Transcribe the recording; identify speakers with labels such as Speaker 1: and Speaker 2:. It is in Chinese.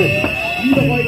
Speaker 1: いい名。